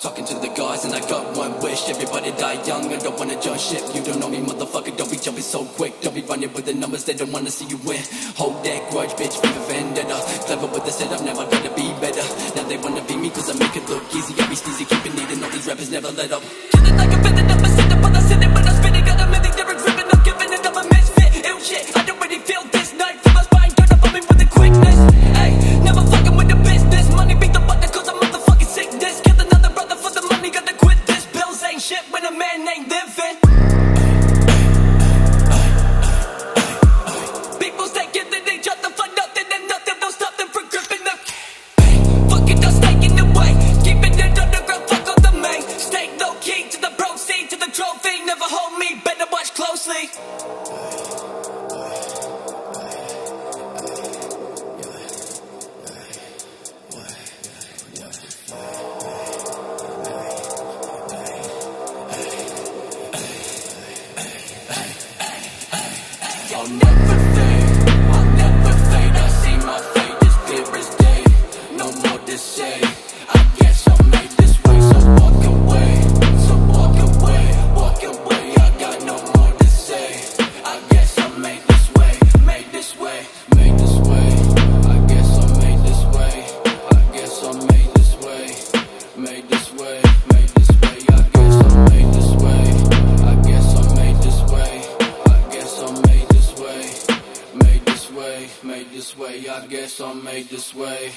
Talking to the gods and I got one wish. Everybody die young, I don't wanna jump ship. You don't know me, motherfucker, don't be jumping so quick. Don't be running with the numbers, they don't wanna see you win. Hold that grudge, bitch, for the vendetta. Clever with the setup, never gonna be better. Now they wanna be me cause I make it look easy. I be steezy, keeping needing all these rappers never let up. Killing like a feather, never send up, but I it spit it Key to the proceed, to the trophy Never hold me, better watch closely. I'll never way, made this way I guess I made this way. I guess I made this way I guess I made this way. Made this way, made this way I guess I made this way